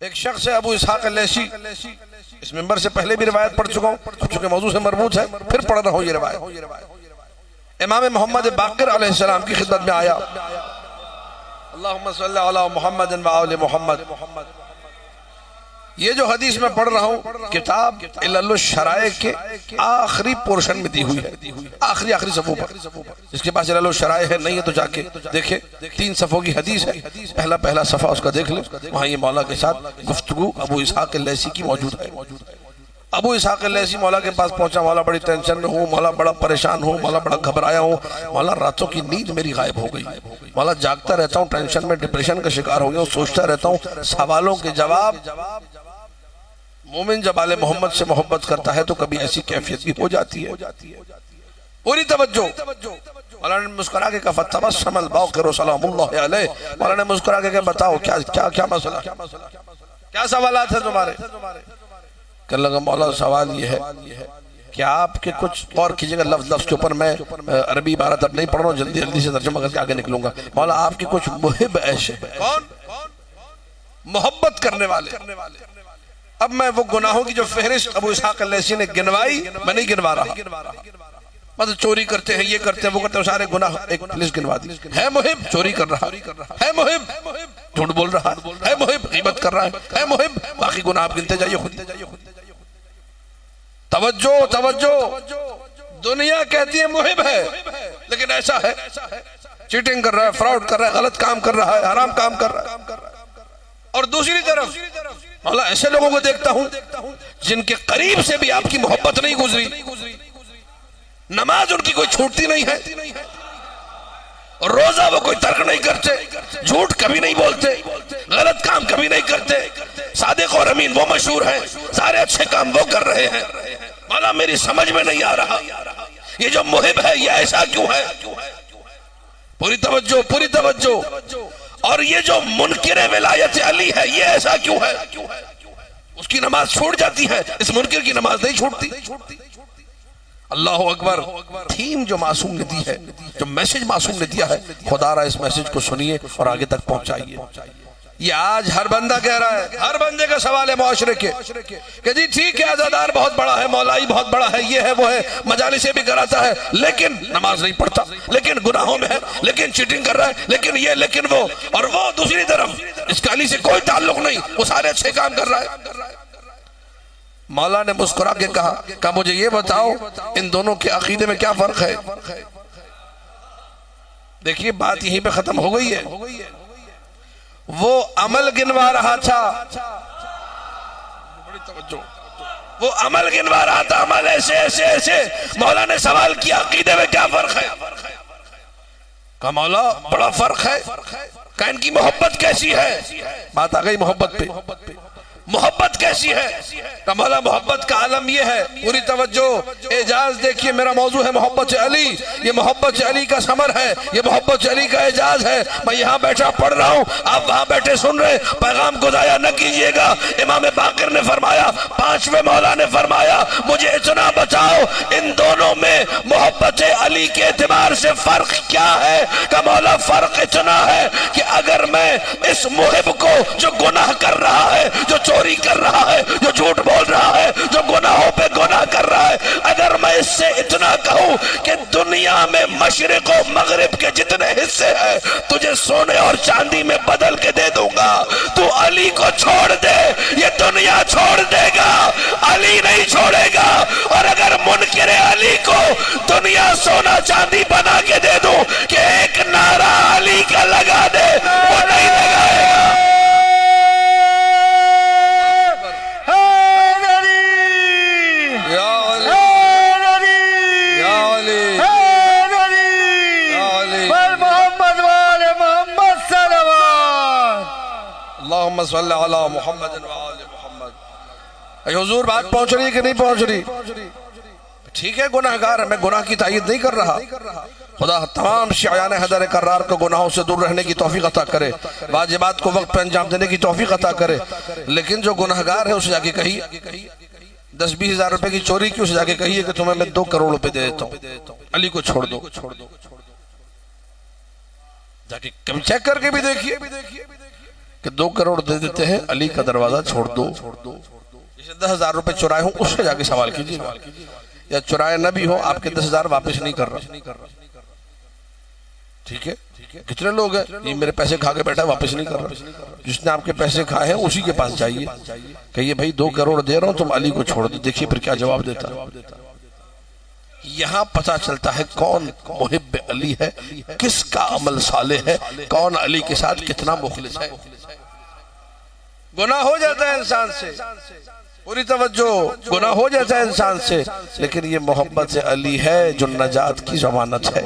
एक शख्स है, अबू इसहाक लेसी इस मेंबर से पहले भी रिवायत पढ़ चुका हूँ चूँकि मौजू से मरबूत है, फिर पढ़ रहा हूँ ये रिवायत। इमाम मोहम्मद बाकर अलैहिस्सलाम की खिदमत में आया। अल्लाह मोहम्मद मोहम्मद। ये जो हदीस में पढ़ रहा हूँ, किताब शराय के आखिरी पोर्शन में दी हुई है। आखिरी आखिरी सफों पर। जिसके पास शराय है, नहीं है तो जाके देखे। तीन सफों की हदीस है। पहला पहला सफ़ा उसका देख लो। वहाँ ये मौला के साथ गुफ्तु अबू इसहाक लैसी की मौजूद है। अबू इसहाक लैसी मौला के पास पहुँचा, मौला बड़ी टेंशन में हूँ, मौला बड़ा परेशान हूँ, मौला बड़ा घबराया हूँ। मौला, रातों की नींद मेरी गायब हो गई। मौला, जागता रहता हूँ, टेंशन में, डिप्रेशन का शिकार हो गया सोचता रहता हूँ, सवालों के जवाब मोमिन जब आले मोहम्मद से मोहब्बत करता है तो कभी ऐसी कैफियत भी हो जाती है। पूरी तवज्जो। के बताओ, क्या क्या क्या मसला? क्या सवालात है तुम्हारे? कर लगा, मौला, सवाल ये है आपके कुछ और कीजिएगा लफ्ज लफ्ज के ऊपर मैं अरबी इबारत अब नहीं पढ़ रहा हूँ, जल्दी जल्दी से तर्जुमा करके आगे निकलूँगा। मौला, आपके कुछ मुहिब ऐसे मोहब्बत करने वाले। अब मैं वो गुनाहों की जो फहरिस्त अबू इसहाक लैसी ने गिनवाई, मैं नहीं गिनवा रहा। मतलब चोरी करते हैं, ये करते हैं, वो करते हैं, सारे गुनाह एक पुलिस गिनवा दी। है मुहिम? चोरी कर रहा। है मुहिम? झूठ बोल रहा। है मुहिम? कीमत कर रहा। है मुहिम? बाकी गुनाह आप गिनते जाइए खुद। तवज्जो तवज्जो। दुनिया कहती है मुहिम है, लेकिन ऐसा है। चीटिंग कर रहा है, फ्रॉड कर रहा है, गलत काम कर रहा है, हराम काम कर रहा है। और दूसरी तरफ़ मौला ऐसे लोगों को देखता हूँ, जिनके करीब से भी आपकी मोहब्बत नहीं गुजरी। नमाज़ उनकी कोई छूटती नहीं है रोजा वो कोई तर्क नहीं करते, झूठ कभी नहीं बोलते, गलत काम कभी नहीं करते। सादिक और अमीन वो मशहूर है, सारे अच्छे काम वो कर रहे हैं। माला मेरी समझ में नहीं आ रहा, ये जो मुहिब है, ये ऐसा क्यों है? पूरी तवज्जो पूरी तवज्जो। और ये जो मुनकर विलायत अली है, ये ऐसा क्यों है? उसकी नमाज़ छूट जाती है, इस मुनकर की नमाज़ नहीं छूटती। अल्लाह अकबर, थीम जो मासूम ने दी है, जो मैसेज मासूम ने दिया है खुदारा इस मैसेज को सुनिए और आगे तक पहुंचाइए। ये आज हर बंदा कह रहा है, हर बंदे का सवाल है मुआशरे के। कि जी ठीक है, आजादार बहुत बड़ा है, मौलाई बहुत बड़ा है, ये है, वो है, मजाली से भी कराता है, लेकिन नमाज़ नहीं पढ़ता, लेकिन गुनाहों में है, लेकिन चीटिंग कर रहा है, लेकिन ये, लेकिन वो, और वो दूसरी तरफ़, इस काली से कोई ताल्लुक नहीं, वो सारे अच्छे काम कर रहा है। मौला ने मुस्कुरा के कहा का मुझे ये बताओ, इन दोनों के अकीदे में क्या फ़र्क है? देखिए, बात यहीं पे खत्म हो गई है। वो अमल गिनवा रहा था। वो अमल गिनवा रहा था, अमल ऐसे ऐसे ऐसे मौला ने सवाल किया, अकीदे में क्या फ़र्क है? का मौला, बड़ा फ़र्क है। का इनकी मोहब्बत कैसी है? बात आ गई मोहब्बत पे। मोहब्बत कैसी है? कमला मोहब्बत का आलम यह है। पूरी तवज्जो। एजाज देखिए, मेरा मौजू है मोहब्बत अली। ये मोहब्बत अली का समर है, ये मोहब्बत अली का एजाज है। मैं यहाँ बैठा पढ़ रहा हूँ, आप वहाँ बैठे सुन रहे पैगाम को दाया न कीजिएगा। इमाम बाकिर ने फरमाया, पांचवे मौला ने फरमाया, मुझे इतना बचाओ, इन दोनों में मोहब्बत अली के एतबार से फ़र्क क्या है? का मौला, फ़र्क इतना है कि अगर मैं इस मुहिब को जो गुनाह कर रहा है, जो चोरी कर रहा है, जो झूठ बोल रहा है, जो गुनाहों पे गुनाह कर रहा है अगर मैं इससे इतना कहूँ कि दुनिया में मशरक और मगरब के जितने हिस्से हैं, तुझे सोने और चांदी में बदल के दे दूँगा। तू अली को छोड़ दे, ये दुनिया छोड़ देगा, अली नहीं छोड़ेगा, और बात पहुँच रही कि नहीं पहुँच रही ठीक है गुनाहगार मैं गुनाह की तायद नहीं कर रहा खुदा तमाम शायान हैदर करार को गुनाहों से दूर रहने की तोफ़ी अता करे वाजिबात को वक्त पर अंजाम देने की तोफ़ी अता करे लेकिन जो गुनाहगार है उसे जाके कही दस बीस हज़ार रुपए की चोरी की, उसे जाके कहिए कि तुम्हें मैं दो करोड़ रुपए दे देता हूँ। अली को छोड़ दो। छोड़ दो जाके कभी चेक करके भी देखिए। कि दो करोड़ दे देते हैं, अली का दरवाज़ा छोड़ दो। दस हज़ार रुपए चुराए हूँ, उससे जाके सवाल कीजिए या चुराए न भी हो, आपके दस हज़ार वापिस नहीं कर रहा। ठीक है? कितने लोग हैं? ये मेरे पैसे खा के बैठा वापस नहीं कर रहा। जिसने आपके पैसे खाए हैं, उसी के पास जाइए। कहिए, भाई, दो करोड़ दे रहा हूँ, तुम अली को छोड़ दो। देखिए फिर क्या जवाब देता यहाँ पता चलता है कौन मुहिब अली है, किसका अमल साले है, कौन अली के साथ कितना मुखलिस है। गुना हो जाता है इंसान से। पूरी तवज्जो गुना हो जाता है इंसान से। लेकिन ये मोहब्बत से अली है जो नजात की जमानत है।